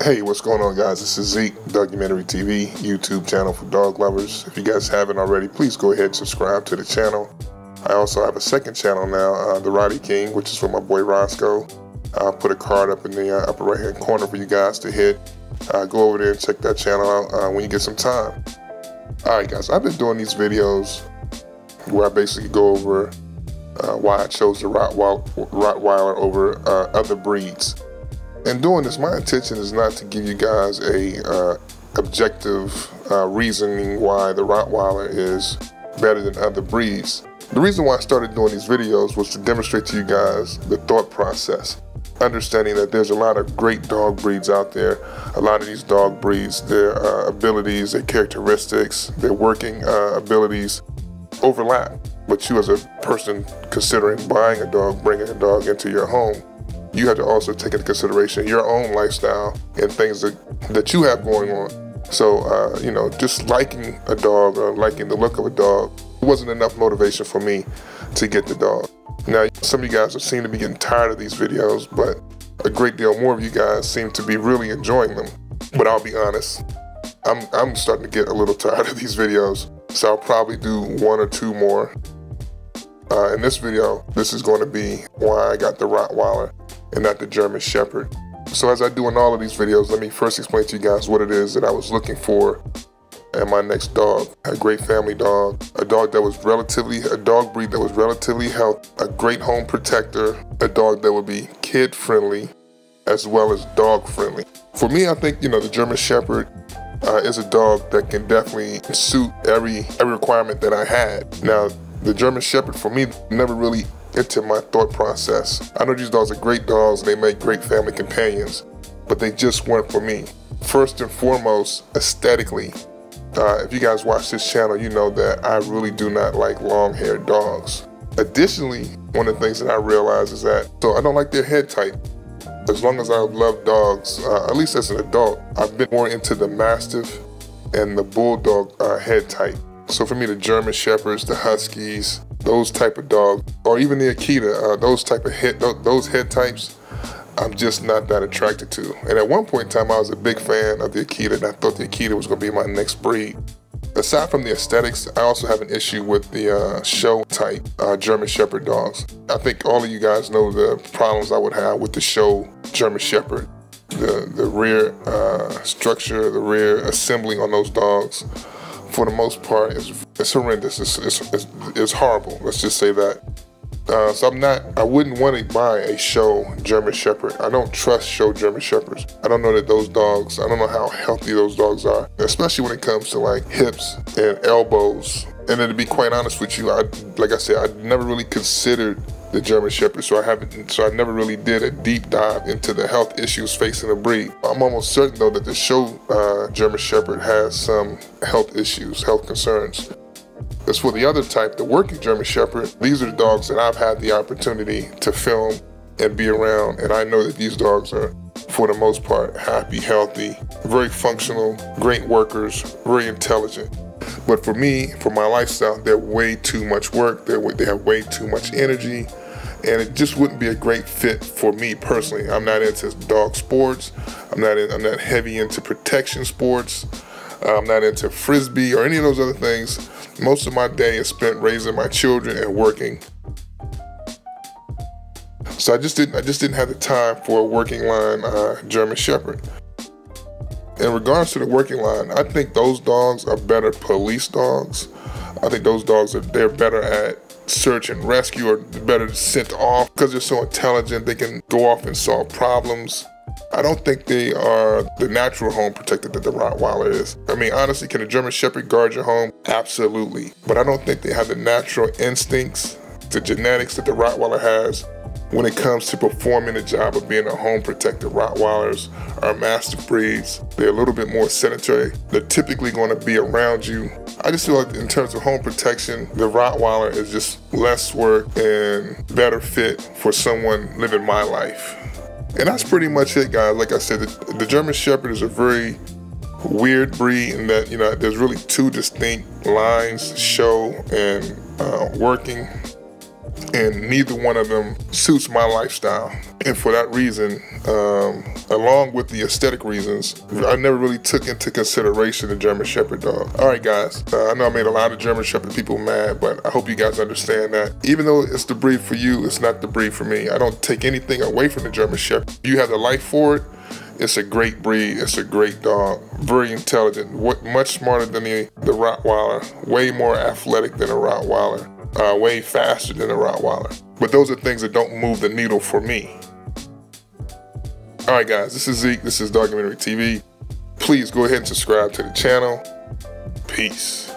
Hey, what's going on, guys? This is Zeke, Dogumentary TV, YouTube channel for dog lovers. If you guys haven't already, please go ahead and subscribe to the channel. I also have a second channel now, uh, The Roddy King, which is for my boy Roscoe. I'll put a card up in the uh, upper right hand corner for you guys to hit. Uh, go over there and check that channel out uh, when you get some time. Alright, guys, I've been doing these videos where I basically go over uh, why I chose the Rottweiler over uh, other breeds. In doing this, my intention is not to give you guys a uh, objective uh, reasoning why the Rottweiler is better than other breeds. The reason why I started doing these videos was to demonstrate to you guys the thought process. Understanding that there's a lot of great dog breeds out there. A lot of these dog breeds, their uh, abilities, their characteristics, their working uh, abilities overlap. But you as a person considering buying a dog, bringing a dog into your home, you have to also take into consideration your own lifestyle and things that, that you have going on. So, uh, you know, just liking a dog or liking the look of a dog wasn't enough motivation for me to get the dog. Now, some of you guys seem to be getting tired of these videos, but a great deal more of you guys seem to be really enjoying them. But I'll be honest, I'm, I'm starting to get a little tired of these videos, so I'll probably do one or two more. Uh, in this video, this is going to be why I got the Rottweiler and not the German Shepherd. So as I do in all of these videos, let me first explain to you guys what it is that I was looking for in my next dog. A great family dog, a dog that was relatively, a dog breed that was relatively healthy, a great home protector, a dog that would be kid friendly as well as dog friendly. For me, I think, you know, the German Shepherd uh, is a dog that can definitely suit every, every requirement that I had. Now, the German Shepherd for me never really into my thought process. I know these dogs are great dogs they make great family companions, but they just weren't for me. First and foremost, aesthetically, uh, if you guys watch this channel, you know that I really do not like long-haired dogs. Additionally, one of the things that I realize is that, so I don't like their head type. As long as I've loved dogs, uh, at least as an adult, I've been more into the Mastiff and the Bulldog uh, head type. So for me, the German Shepherds, the Huskies, those type of dogs, or even the Akita, uh, those type of head, those head types, I'm just not that attracted to. And at one point in time, I was a big fan of the Akita, and I thought the Akita was going to be my next breed. Aside from the aesthetics, I also have an issue with the uh, show type uh, German Shepherd dogs. I think all of you guys know the problems I would have with the show German Shepherd. The, the rear uh, structure, the rear assembly on those dogs for the most part, is it's horrendous. It's, it's, it's, it's horrible. Let's just say that. Uh, so I'm not, I wouldn't want to buy a show German Shepherd. I don't trust show German Shepherds. I don't know that those dogs, I don't know how healthy those dogs are, especially when it comes to like hips and elbows. And then to be quite honest with you, I, like I said, I never really considered the German Shepherd, so I haven't, so I never really did a deep dive into the health issues facing the breed. I'm almost certain though that the show uh, German Shepherd has some health issues, health concerns. As for the other type, the working German Shepherd, these are the dogs that I've had the opportunity to film and be around, and I know that these dogs are for the most part happy, healthy, very functional, great workers, very intelligent. But for me, for my lifestyle, they're way too much work. They're, they have way too much energy. And it just wouldn't be a great fit for me personally. I'm not into dog sports. I'm not, in, I'm not heavy into protection sports. I'm not into frisbee or any of those other things. Most of my day is spent raising my children and working. So I just didn't I just didn't have the time for a working line uh, German Shepherd in regards to the working line, I think those dogs are better police dogs. I think those dogs are they're better at search and rescue or better sent off because they're so intelligent they can go off and solve problems. I don't think they are the natural home protector that the Rottweiler is. I mean, honestly, can a German Shepherd guard your home? Absolutely. But I don't think they have the natural instincts, the genetics that the Rottweiler has when it comes to performing the job of being a home protector, Rottweilers are mastiff breeds. They're a little bit more sedentary. They're typically going to be around you. I just feel like in terms of home protection, the Rottweiler is just less work and better fit for someone living my life. And that's pretty much it, guys. Like I said, the, the German Shepherd is a very weird breed in that, you know, there's really two distinct lines, show and uh, working and neither one of them suits my lifestyle. And for that reason, um, along with the aesthetic reasons, I never really took into consideration the German Shepherd dog. All right, guys, uh, I know I made a lot of German Shepherd people mad, but I hope you guys understand that. Even though it's the breed for you, it's not the breed for me. I don't take anything away from the German Shepherd. You have the life for it. It's a great breed. It's a great dog. Very intelligent. Much smarter than the, the Rottweiler. Way more athletic than a Rottweiler. Uh, way faster than a Rottweiler. But those are things that don't move the needle for me. All right, guys, this is Zeke. This is Dogumentary TV. Please go ahead and subscribe to the channel. Peace.